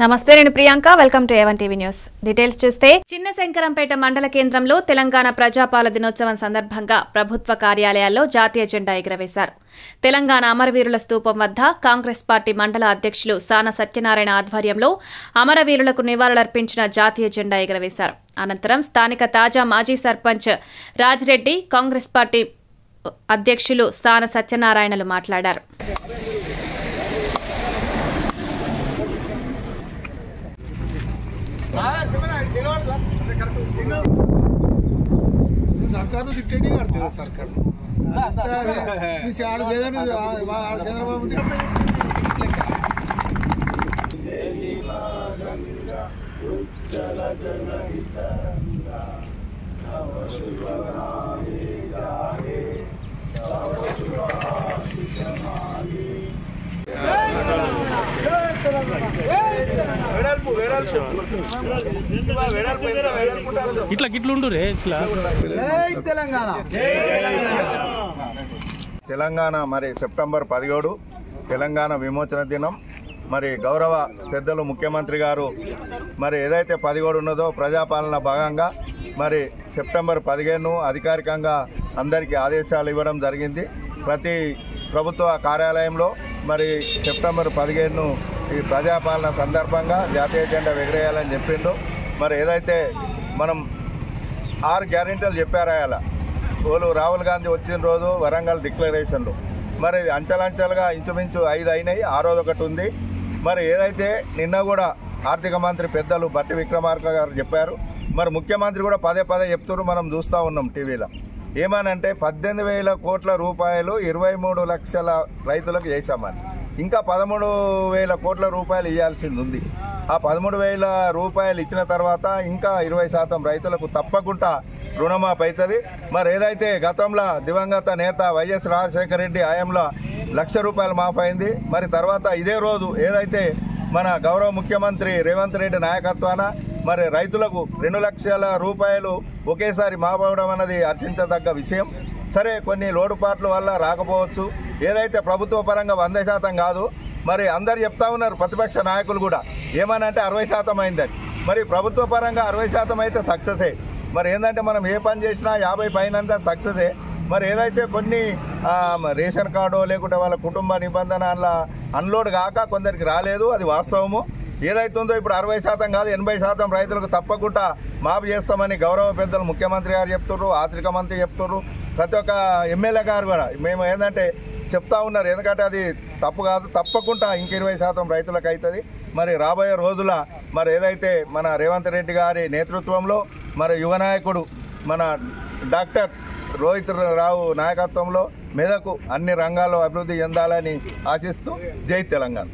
నమస్తే నేను Priyanka. Welcome to A one TV news. Details చూస్తే చిన్న శంకరంపేట మండల కేంద్రంలో తెలంగాణ ప్రజాపాల దినోత్సవం సందర్భంగా ప్రభుత్వ కార్యాలయాల్లో జాతీయ జెండా ఎగురవేశారు. తెలంగాణ అమరవీరుల స్తూపం వద్ద కాంగ్రెస్ పార్టీ మండల అధ్యక్షులు సాన సత్యనారాయణ ఆధ్వర్యంలో అమరవీరులకు నివాళులర్పించిన జాతీయ జెండా ఎగురవేశారు. అనంతరం స్థానిక తాజా మాజీ సర్పంచ్ రాజిరెడ్డి కాంగ్రెస్ పార్టీ అధ్యక్షులు స్థాన సత్యనారాయణలు మాట్లాడారు. सरकार तो डिक्टेट नहीं करते हैं सरकार आड़ आड़ ఇట్లా గిట్లు ఉండు రే ఇట్లా తెలంగాణ. తెలంగాణ మరి సెప్టెంబర్ పదిహేడు తెలంగాణ విమోచన దినం. మరి గౌరవ పెద్దలు ముఖ్యమంత్రి గారు మరి ఏదైతే పదిహేడు ఉన్నదో ప్రజాపాలన భాగంగా మరి సెప్టెంబర్ పదిహేను అధికారికంగా అందరికీ ఆదేశాలు ఇవ్వడం జరిగింది. ప్రతి ప్రభుత్వ కార్యాలయంలో మరి సెప్టెంబర్ పదిహేను ఈ ప్రజాపాలన సందర్భంగా జాతీయ జెండా ఎగరేయాలని చెప్పిండు మరి ఏదైతే మనం ఆరు గ్యారెంటీలు చెప్పారు ఆయన వాళ్ళు రాహుల్ గాంధీ వచ్చిన రోజు వరంగల్ డిక్లరేషన్లు. మరి అంచెలంచెలుగా ఇంచుమించు ఐదు అయినాయి ఆరోది ఒకటి ఉంది. మరి ఏదైతే నిన్న కూడా ఆర్థిక మంత్రి పెద్దలు బట్టి విక్రమార్క గారు చెప్పారు మరి ముఖ్యమంత్రి కూడా పదే పదే చెప్తున్నారు మనం చూస్తూ ఉన్నాం టీవీలో. ఏమనంటే పద్దెనిమిది వేల కోట్ల రూపాయలు ఇరవై మూడు లక్షల రైతులకు చేశామని. ఇంకా పదమూడు వేల కోట్ల రూపాయలు ఇవ్వాల్సింది ఉంది ఆ పదమూడు వేల రూపాయలు ఇచ్చిన తర్వాత ఇంకా ఇరవై శాతం రైతులకు తప్పకుండా రుణమాఫ్ అవుతుంది మరి ఏదైతే గతంలో దివంగత నేత వైఎస్ రాజశేఖర రెడ్డి హయాంలో లక్ష రూపాయలు మాఫ్ అయింది మరి తర్వాత ఇదే రోజు ఏదైతే మన గౌరవ ముఖ్యమంత్రి రేవంత్ రెడ్డి నాయకత్వాన మరి రైతులకు రెండు లక్షల రూపాయలు ఒకేసారి మాపవడం అన్నది హర్షించదగ్గ విషయం. సరే కొన్ని లోటుపాట్ల వల్ల రాకపోవచ్చు. ఏదైతే ప్రభుత్వ పరంగా వంద శాతం కాదు మరి అందరు చెప్తా ఉన్నారు ప్రతిపక్ష నాయకులు కూడా. ఏమనంటే అరవై శాతం అయిందని. మరి ప్రభుత్వ పరంగా అరవై శాతం అయితే సక్సెసే మరి ఏంటంటే మనం ఏ పని చేసినా యాభై పైన సక్సెసే మరి ఏదైతే కొన్ని రేషన్ కార్డు లేకుంటే వాళ్ళ కుటుంబ నిబంధన అన్లోడ్ కాక కొందరికి రాలేదు అది వాస్తవము. ఏదైతుందో ఇప్పుడు అరవై శాతం కాదు ఎనభై శాతం రైతులకు తప్పకుండా మాపు చేస్తామని గౌరవ పెద్దలు ముఖ్యమంత్రి గారు చెప్తున్నారు ఆర్థిక మంత్రి చెప్తున్నారు ప్రతి ఒక్క ఎమ్మెల్యే గారు కూడా. మేము ఏంటంటే చెప్తా ఉన్నారు. ఎందుకంటే అది తప్పు కాదు. తప్పకుండా ఇంక ఇరవై శాతం రైతులకు అవుతుంది మరి రాబోయే రోజుల మరి ఏదైతే మన రేవంత్ రెడ్డి గారి నేతృత్వంలో మరి యువ నాయకుడు మన డాక్టర్ రోహిత్ రావు నాయకత్వంలో మెదకు అన్ని రంగాల్లో అభివృద్ధి చెందాలని ఆశిస్తూ జై తెలంగాణ.